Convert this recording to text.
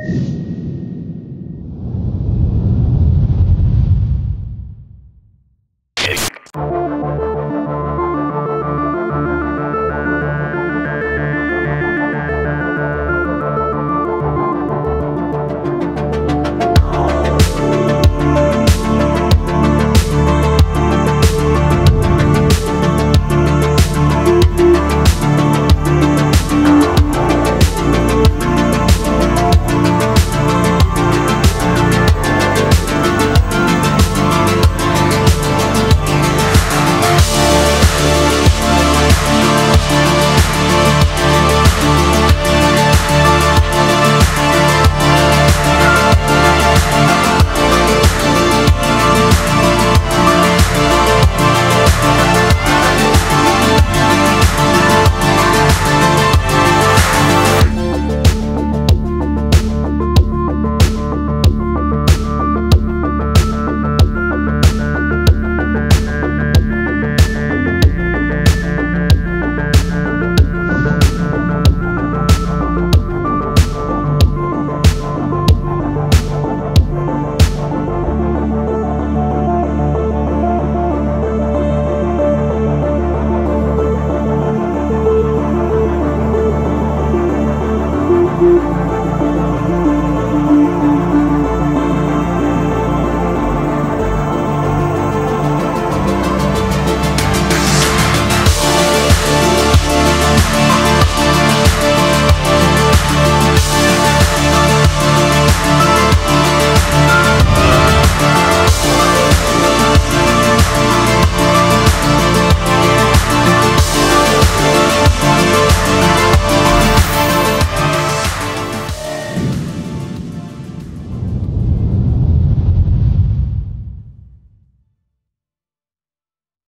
Bye.